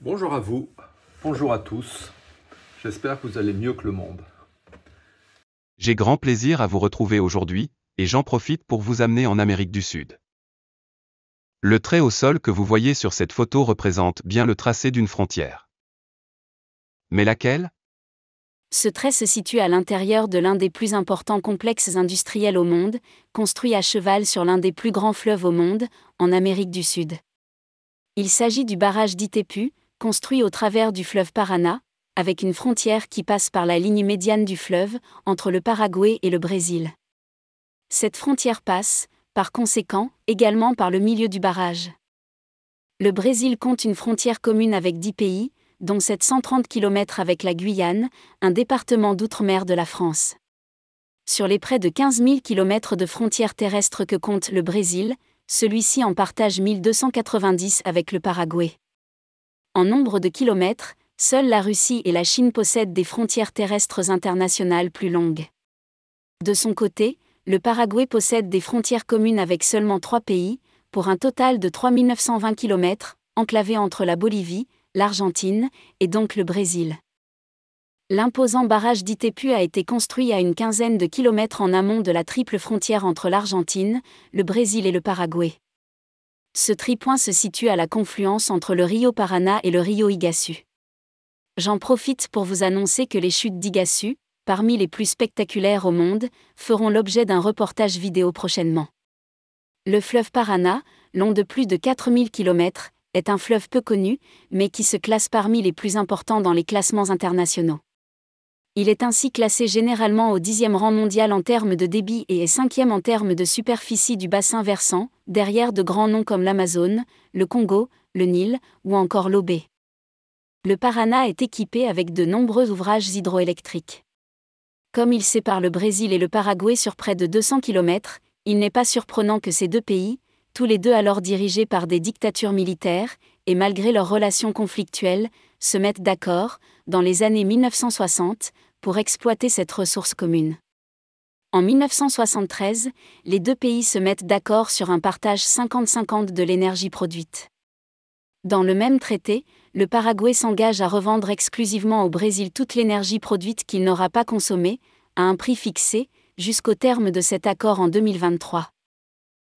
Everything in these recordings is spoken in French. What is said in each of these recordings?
Bonjour à vous, bonjour à tous. J'espère que vous allez mieux que le monde. J'ai grand plaisir à vous retrouver aujourd'hui, et j'en profite pour vous amener en Amérique du Sud. Le trait au sol que vous voyez sur cette photo représente bien le tracé d'une frontière. Mais laquelle? Ce trait se situe à l'intérieur de l'un des plus importants complexes industriels au monde, construit à cheval sur l'un des plus grands fleuves au monde, en Amérique du Sud. Il s'agit du barrage d'Itepu, construit au travers du fleuve Paraná, avec une frontière qui passe par la ligne médiane du fleuve, entre le Paraguay et le Brésil. Cette frontière passe, par conséquent, également par le milieu du barrage. Le Brésil compte une frontière commune avec dix pays, dont 730 km avec la Guyane, un département d'outre-mer de la France. Sur les près de 15 000 km de frontières terrestres que compte le Brésil, celui-ci en partage 1290 avec le Paraguay. En nombre de kilomètres, seules la Russie et la Chine possèdent des frontières terrestres internationales plus longues. De son côté, le Paraguay possède des frontières communes avec seulement trois pays, pour un total de 3920 km, enclavés entre la Bolivie, l'Argentine et donc le Brésil. L'imposant barrage d'Itepu a été construit à une quinzaine de kilomètres en amont de la triple frontière entre l'Argentine, le Brésil et le Paraguay. Ce tripoint se situe à la confluence entre le Rio Paraná et le Rio Iguaçu. J'en profite pour vous annoncer que les chutes d'Iguaçu, parmi les plus spectaculaires au monde, feront l'objet d'un reportage vidéo prochainement. Le fleuve Paraná, long de plus de 4000 km, est un fleuve peu connu, mais qui se classe parmi les plus importants dans les classements internationaux. Il est ainsi classé généralement au dixième rang mondial en termes de débit et est cinquième en termes de superficie du bassin versant, derrière de grands noms comme l'Amazone, le Congo, le Nil ou encore l'Obé. Le Paraná est équipé avec de nombreux ouvrages hydroélectriques. Comme il sépare le Brésil et le Paraguay sur près de 200 km, il n'est pas surprenant que ces deux pays, tous les deux alors dirigés par des dictatures militaires, et malgré leurs relations conflictuelles, se mettent d'accord, dans les années 1960, pour exploiter cette ressource commune. En 1973, les deux pays se mettent d'accord sur un partage 50-50 de l'énergie produite. Dans le même traité, le Paraguay s'engage à revendre exclusivement au Brésil toute l'énergie produite qu'il n'aura pas consommée, à un prix fixé, jusqu'au terme de cet accord en 2023.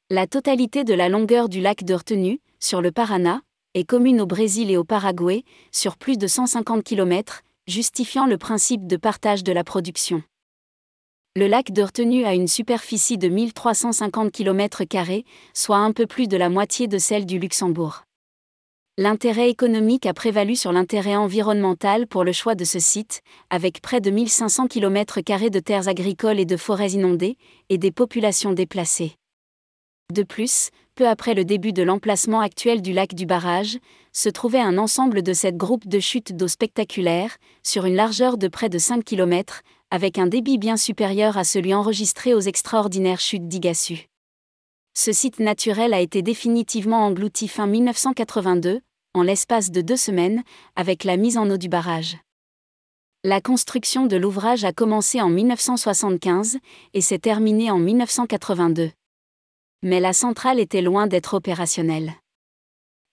La totalité de la longueur du lac de retenue, sur le Paraná, est commune au Brésil et au Paraguay, sur plus de 150 km, justifiant le principe de partage de la production. Le lac de retenue a une superficie de 1350 km, soit un peu plus de la moitié de celle du Luxembourg. L'intérêt économique a prévalu sur l'intérêt environnemental pour le choix de ce site, avec près de 1500 km de terres agricoles et de forêts inondées, et des populations déplacées. De plus, peu après le début de l'emplacement actuel du lac du barrage, se trouvait un ensemble de sept groupes de chutes d'eau spectaculaires, sur une largeur de près de 5 km, avec un débit bien supérieur à celui enregistré aux extraordinaires chutes d'Igassu. Ce site naturel a été définitivement englouti fin 1982, en l'espace de deux semaines, avec la mise en eau du barrage. La construction de l'ouvrage a commencé en 1975 et s'est terminée en 1982. Mais la centrale était loin d'être opérationnelle.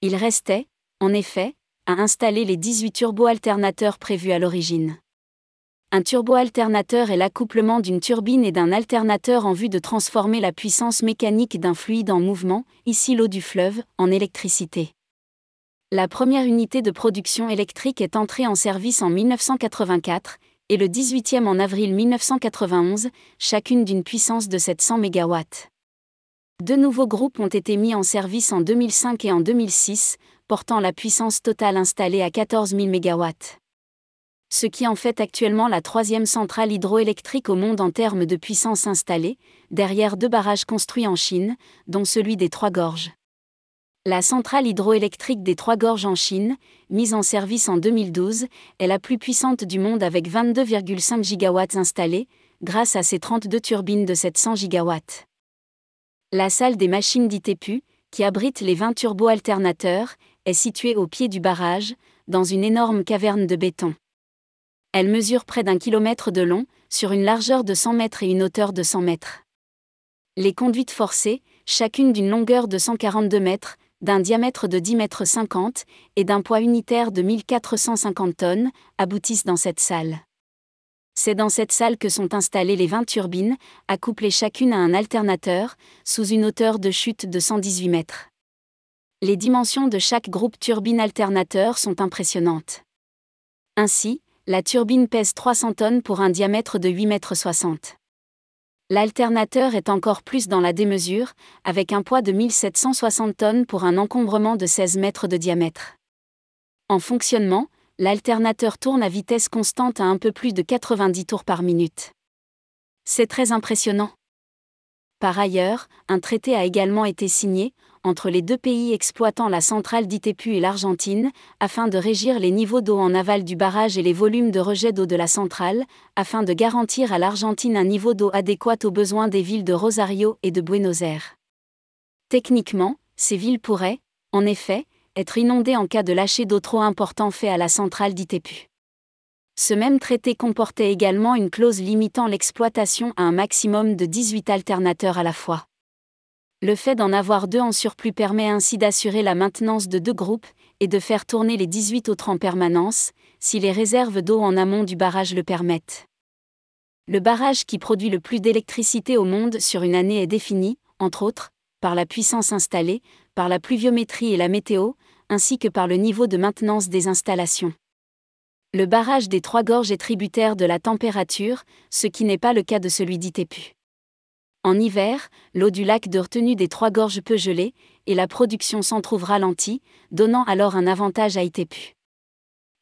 Il restait, en effet, à installer les 18 turbo-alternateurs prévus à l'origine. Un turbo-alternateur est l'accouplement d'une turbine et d'un alternateur en vue de transformer la puissance mécanique d'un fluide en mouvement, ici l'eau du fleuve, en électricité. La première unité de production électrique est entrée en service en 1984 et le 18e en avril 1991, chacune d'une puissance de 700 MW. Deux nouveaux groupes ont été mis en service en 2005 et en 2006, portant la puissance totale installée à 14 000 MW. Ce qui en fait actuellement la troisième centrale hydroélectrique au monde en termes de puissance installée, derrière deux barrages construits en Chine, dont celui des Trois Gorges. La centrale hydroélectrique des Trois Gorges en Chine, mise en service en 2012, est la plus puissante du monde avec 22,5 gigawatts installés, grâce à ses 32 turbines de 700 gigawatts. La salle des machines d'ITEPU, qui abrite les 20 turbo-alternateurs, est située au pied du barrage, dans une énorme caverne de béton. Elle mesure près d'un kilomètre de long, sur une largeur de 100 mètres et une hauteur de 100 mètres. Les conduites forcées, chacune d'une longueur de 142 mètres, d'un diamètre de 10 mètres 50 et d'un poids unitaire de 1450 tonnes, aboutissent dans cette salle. C'est dans cette salle que sont installées les 20 turbines, accouplées chacune à un alternateur, sous une hauteur de chute de 118 mètres. Les dimensions de chaque groupe turbine alternateur sont impressionnantes. Ainsi, la turbine pèse 300 tonnes pour un diamètre de 8 mètres 60. L'alternateur est encore plus dans la démesure, avec un poids de 1760 tonnes pour un encombrement de 16 mètres de diamètre. En fonctionnement, l'alternateur tourne à vitesse constante à un peu plus de 90 tours par minute. C'est très impressionnant. Par ailleurs, un traité a également été signé, entre les deux pays exploitant la centrale d'Itepu et l'Argentine, afin de régir les niveaux d'eau en aval du barrage et les volumes de rejet d'eau de la centrale, afin de garantir à l'Argentine un niveau d'eau adéquat aux besoins des villes de Rosario et de Buenos Aires. Techniquement, ces villes pourraient, en effet, être inondé en cas de lâcher d'eau trop important fait à la centrale d'Itepu. Ce même traité comportait également une clause limitant l'exploitation à un maximum de 18 alternateurs à la fois. Le fait d'en avoir deux en surplus permet ainsi d'assurer la maintenance de deux groupes et de faire tourner les 18 autres en permanence, si les réserves d'eau en amont du barrage le permettent. Le barrage qui produit le plus d'électricité au monde sur une année est défini, entre autres, par la puissance installée, par la pluviométrie et la météo, ainsi que par le niveau de maintenance des installations. Le barrage des Trois Gorges est tributaire de la température, ce qui n'est pas le cas de celui d'Itepu. En hiver, l'eau du lac de retenue des Trois Gorges peut geler, et la production s'en trouve ralentie, donnant alors un avantage à Itepu.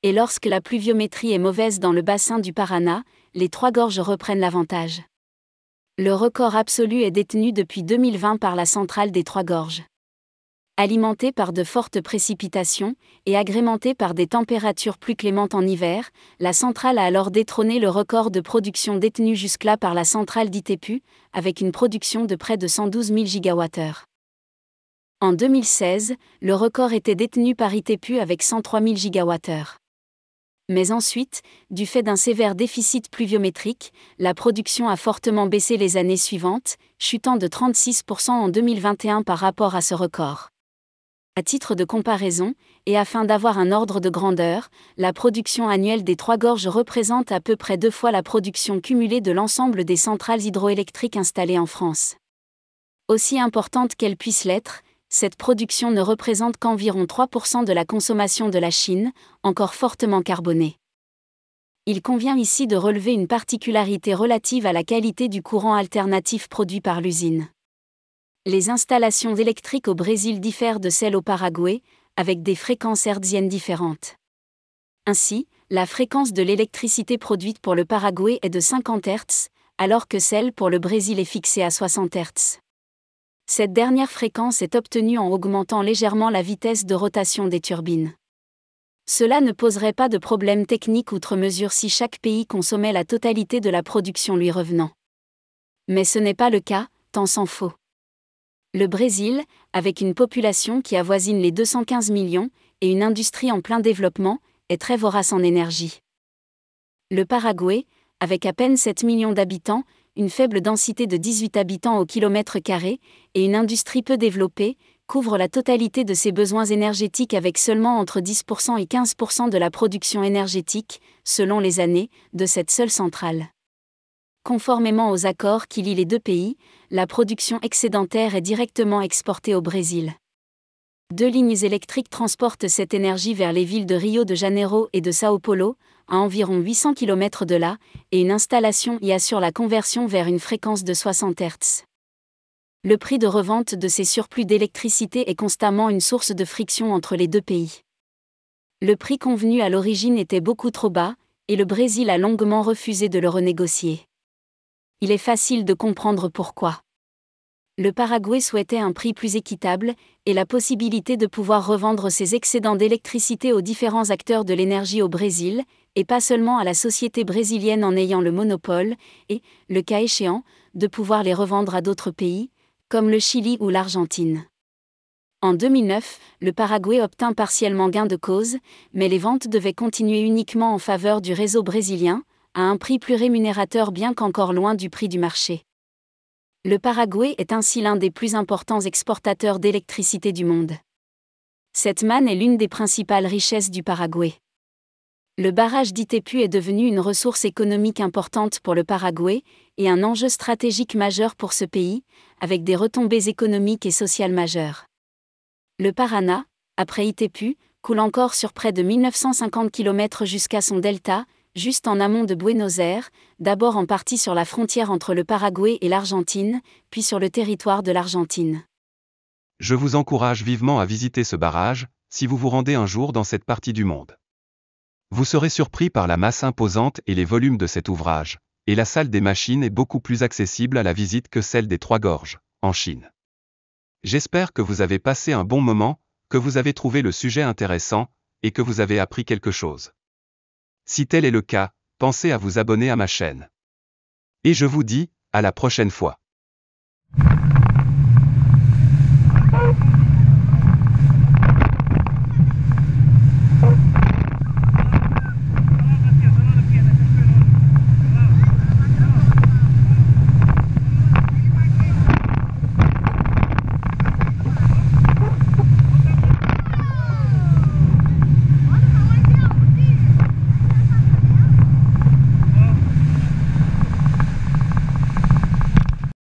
Et lorsque la pluviométrie est mauvaise dans le bassin du Parana, les Trois Gorges reprennent l'avantage. Le record absolu est détenu depuis 2020 par la centrale des Trois Gorges alimenté par de fortes précipitations, et agrémenté par des températures plus clémentes en hiver, la centrale a alors détrôné le record de production détenu jusque-là par la centrale d'Itepu, avec une production de près de 112 000 gigawattheures. En 2016, le record était détenu par Itepu avec 103 000 gigawattheures. Mais ensuite, du fait d'un sévère déficit pluviométrique, la production a fortement baissé les années suivantes, chutant de 36% en 2021 par rapport à ce record. À titre de comparaison, et afin d'avoir un ordre de grandeur, la production annuelle des Trois Gorges représente à peu près deux fois la production cumulée de l'ensemble des centrales hydroélectriques installées en France. Aussi importante qu'elle puisse l'être, cette production ne représente qu'environ 3% de la consommation de la Chine, encore fortement carbonée. Il convient ici de relever une particularité relative à la qualité du courant alternatif produit par l'usine les installations électriques au Brésil diffèrent de celles au Paraguay, avec des fréquences hertziennes différentes. Ainsi, la fréquence de l'électricité produite pour le Paraguay est de 50 Hz, alors que celle pour le Brésil est fixée à 60 Hz. Cette dernière fréquence est obtenue en augmentant légèrement la vitesse de rotation des turbines. Cela ne poserait pas de problème technique outre mesure si chaque pays consommait la totalité de la production lui revenant. Mais ce n'est pas le cas, tant s'en faut. Le Brésil, avec une population qui avoisine les 215 millions et une industrie en plein développement, est très vorace en énergie. Le Paraguay, avec à peine 7 millions d'habitants, une faible densité de 18 habitants au kilomètre carré et une industrie peu développée, couvre la totalité de ses besoins énergétiques avec seulement entre 10% et 15% de la production énergétique, selon les années, de cette seule centrale. Conformément aux accords qui lient les deux pays, la production excédentaire est directement exportée au Brésil. Deux lignes électriques transportent cette énergie vers les villes de Rio de Janeiro et de Sao Paulo, à environ 800 km de là, et une installation y assure la conversion vers une fréquence de 60 Hz. Le prix de revente de ces surplus d'électricité est constamment une source de friction entre les deux pays. Le prix convenu à l'origine était beaucoup trop bas, et le Brésil a longuement refusé de le renégocier il est facile de comprendre pourquoi. Le Paraguay souhaitait un prix plus équitable, et la possibilité de pouvoir revendre ses excédents d'électricité aux différents acteurs de l'énergie au Brésil, et pas seulement à la société brésilienne en ayant le monopole, et, le cas échéant, de pouvoir les revendre à d'autres pays, comme le Chili ou l'Argentine. En 2009, le Paraguay obtint partiellement gain de cause, mais les ventes devaient continuer uniquement en faveur du réseau brésilien, à un prix plus rémunérateur bien qu'encore loin du prix du marché. Le Paraguay est ainsi l'un des plus importants exportateurs d'électricité du monde. Cette manne est l'une des principales richesses du Paraguay. Le barrage d'Itepu est devenu une ressource économique importante pour le Paraguay et un enjeu stratégique majeur pour ce pays, avec des retombées économiques et sociales majeures. Le Parana, après Itepu, coule encore sur près de 1950 km jusqu'à son delta, juste en amont de Buenos Aires, d'abord en partie sur la frontière entre le Paraguay et l'Argentine, puis sur le territoire de l'Argentine. Je vous encourage vivement à visiter ce barrage, si vous vous rendez un jour dans cette partie du monde. Vous serez surpris par la masse imposante et les volumes de cet ouvrage, et la salle des machines est beaucoup plus accessible à la visite que celle des Trois Gorges, en Chine. J'espère que vous avez passé un bon moment, que vous avez trouvé le sujet intéressant, et que vous avez appris quelque chose. Si tel est le cas, pensez à vous abonner à ma chaîne. Et je vous dis, à la prochaine fois.